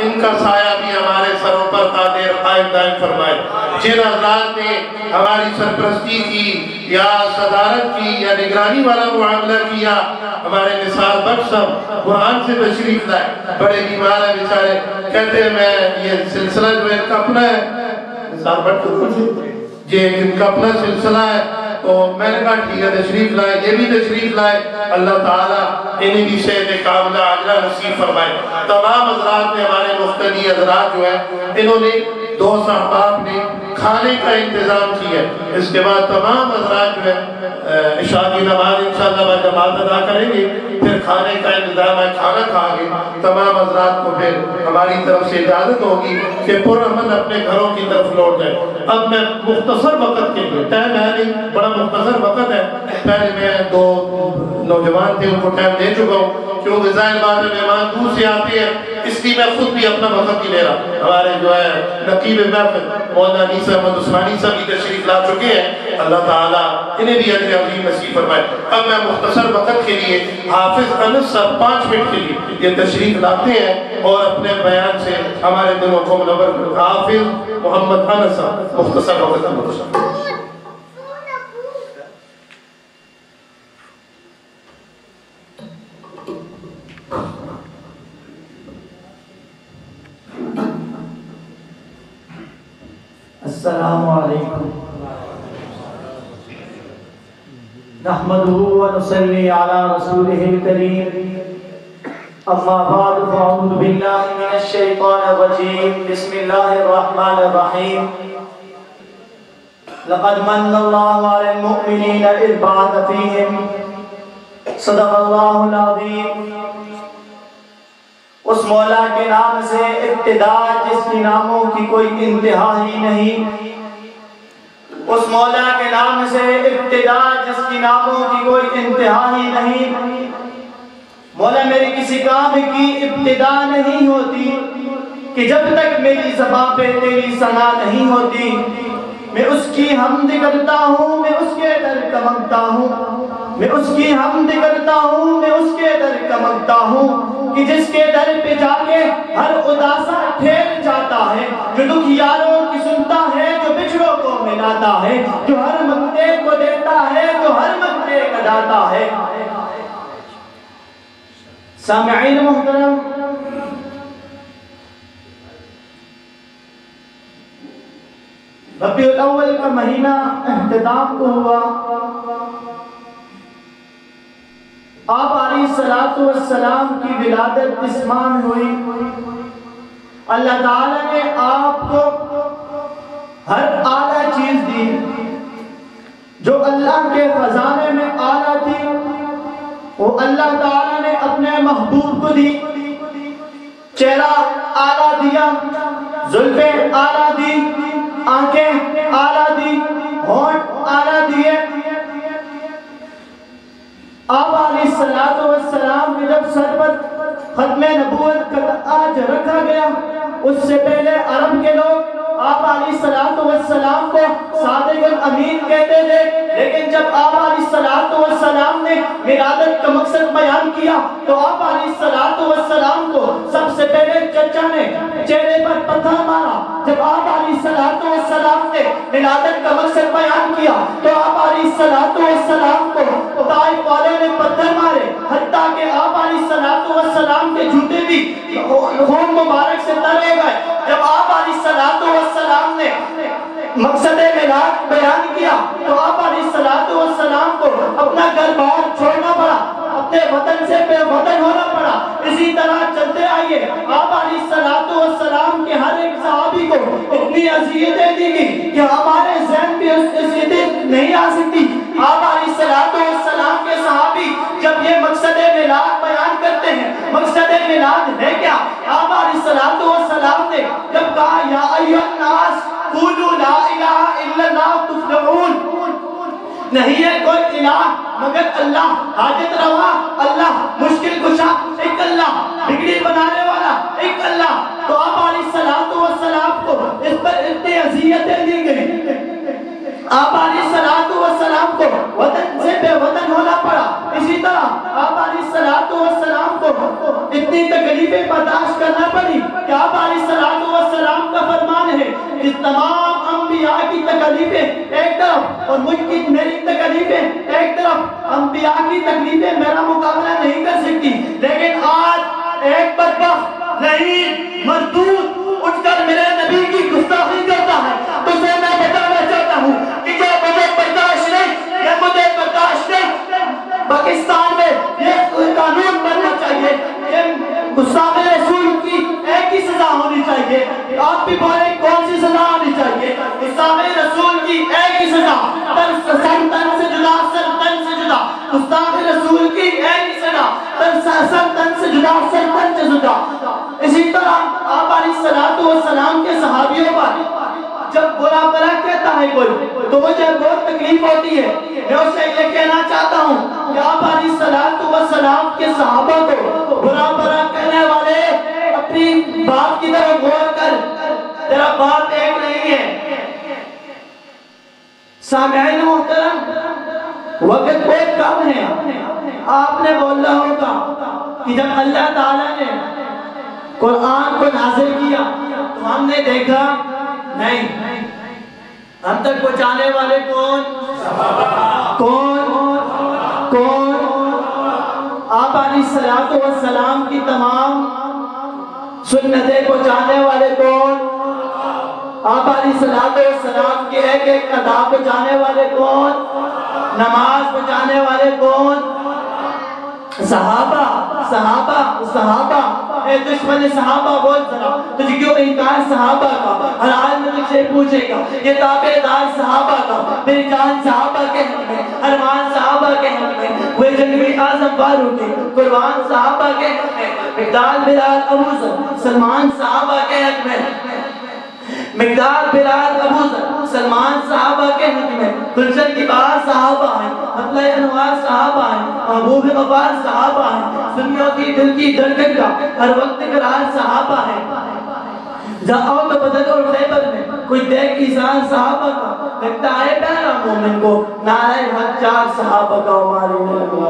इनका साया भी हमारे सरों पर तादेर कायम दायम फरमाए। जिन हजरात ने हमारी सरपरस्ती की या सदारत की या निगरानी वाला मुआमला किया, हमारे निसार बख्श सब कुरान से तशरीफ़ लाए। बड़े बीमार है बेचारे। कहते मैं, ये सिलसिला जो इनका अपना है। निसार बख्श ये इनका अपना सिलसिला है। तो मैंने कहा, ठीक है, तशरीफ़ लाए। ये भी तशरीफ़ लाए। अल्लाह ताला इन्हें भी सेहत कामला अजला नसीब फरमाए। तमाम हजरात ने हमारे मुख्तली हजरात जो है, इन्होंने दो साहबाब ने खाने का इंतज़ाम किया। इसके बाद तमाम हजरात जो है इशा की नमाज़ इंशाल्लाह नमाज़ अदा करेंगे। फिर खाने का इंतज़ाम है, खाना खाएँगे। तमाम हजरात को फिर हमारी तरफ़ से इजाज़त होगी कि पुरअमन अपने घरों की तरफ़ लौट जाए। अब मैं मुख्तसर वक़्त के लिए टाइम है नहीं, बड़ा मुख्तसर वक़्त है। पहले मैं दो नौजवान थे, उनको टाइम दे चुका हूँ। क्योंकि ज़ाहिर बात है, मेहमान दूर से आते हैं। इसलिए मैं खुद भी अपना वक्त नहीं ले रहा हमारे जो है, नकीब महफिल मौलाना नीस अहमद उस्मानी साहब भी तशरीफ़ ला चुके हैं। अल्लाह ताला इन्हें भी अजर अजीम नसीब फरमाए। अब मैं मुख्तसर वक्त के लिए, हाफिज अनस साहब पाँच मिनट के लिए ये तशरीफ़ लाते हैं और अपने बयान से हमारे दिलों को मुनवर हाफिज मोहम्मद अनस साहब, मुख्तसर वक्त मुख्तसर अस्सलामुअलैकुम नहमदुहु व नुसल्ली अला रसूलिहिल करीम अम्मा बाद फअऊज़ु बिल्लाहि मिनश शैतानिर रजीम बिस्मिल्लाहिर रहमानिर रहीम लक़द मन्ना अल्लाहु अलल मुमिनीना इज़ बअथ फ़ीहिम सदक़ल्लाहुल अज़ीम उस मौला के नाम से इब्तिदा जिसकी नामों की कोई इंतहा ही नहीं। उस मौला के नाम से इब्तिदा जिसकी नामों की कोई इंतहा ही नहीं। मौला मेरे किसी काम की इब्तिदा नहीं होती कि जब तक मेरी जबान पे तेरी सना नहीं होती, मैं उसकी हमद करता हूँ, मैं उसके दर कमकता हूँ। मैं उसकी हमद करता हूँ, मैं उसके दर कमकता हूँ कि जिसके दर पे जाके हर उदासा ठहर जाता है, जो दुख यारों की सुनता को मिलाता है, जो हर मंगते को देता है जो हर मंगते कदाता है। सामईन मोहतरम। रबीउल का महीना अहतदाम को हुआ। आप सलाम की विलादत इस माह हुई। अल्लाह ताला ने आपको महबूब को दी चेहरा आला दिया, जुल्फे आला दी, आँखें आला दी, होंठ आला दिए। आप सलाम में जब सरबत खत्म नबूवत का आज रखा गया, उससे पहले अरब के लोग आप सलाम को सादिक अमीन कहते थे, लेकिन जब आप सलाम ने मिलादत का मकसद बयान किया तो आप सलाम को सबसे पहले चचा ने चेहरे पर पत्थर मारा। जब आप सलाम ने मिलादत का मकसद बयान किया तो आप सलाम को ताइफ वालों ने पत्थर मारे। हत्ता के आप सलाम के जूते भी खून मुबारक से तरे गए। जब आप सलाम मकसद मिलाद बयान किया तो आप सलाम को अपना घर बाहर छोड़ना पड़ा, अपने वतन से बेवतन होना पड़ा। इसी तरह चलते आइए, आप सलाम के हर एक सहाबी को इतनी अजियतें दी गई कि हमारे जहन पे अजियतें नहीं आ सकती। आप सलाम के सहाबी जब ये मकसद मिलाद बयान करते हैं, मकसद मिलाद है क्या? आप सलाम ने जब कहा, या नहीं है कोई इलाह मगर अल्लाह हाजत रवा अल्लाह मुश्किल कुशा एक अल्लाह बिगड़ी बनाने वाला एक अल्लाह तो आप सलाम को इस पर इतनी अजियतें दी गई आप सलाम को वतन से बेवतन होना पड़ा इसी तरह आप सलाम को इतनी तकलीफें बर्दाश्त करना पड़ी क्या सलाम तकलीफें, एक तरफ़ और मुझकी मेरी तकलीफें, एक तरफ़ अंबिया की तकलीफें मेरा मुकाबला नहीं कर सकती। लेकिन आज एक बदबा नहीं। तन की तरह तो मैं उससे ये कहना चाहता हूँ कि सलाम के बुरा भला गौर कर। तेरा बात एक नहीं है। सामैन मोहतरम, वक्त बहुत कम है। आपने बोलना होगा कि जब अल्लाह ताला ने कुरान को नाजिल किया तो हमने देखा नहीं। हम तक पहुँचाने वाले कौन? कौन? कौन? आप सलाम की तमाम सुन्नतें पहुँचाने वाले कौन? सलाम के एक एक अदा पहुँचाने वाले कौन? नमाज़ पहुँचाने वाले कौन? सहाबा सहाबा सहाबा। ए, दुश्मन सहाबा बोल जरा। तुझे क्यों इनकार सहाबा का? हर हाल में तुझसे पूछेगा। ये ताबेदार सहाबा का। मेरी जान सहाबा के हक में, अरमान सहाबा के हक में। वे जंगवी आज़म फारूकी कुर्बान सहाबा के हक में। मिकदार बिलाल अबू सलमान सहाबा के हक में। मिकदार बिलाल अबू सलमान साहबा के हक में, गुलशन की बात साहबा है मतलब अनवार साहबा है, महबूब गफार साहबा है सुनियों की दिल की धड़कन का हर वक्त करार साहबा है। जाओ तो बदल और खैबर में कोई देख किसान साहबा का, लगता है पहला मोमिन को नाराय हक चार साहबा का हमारे में लगवा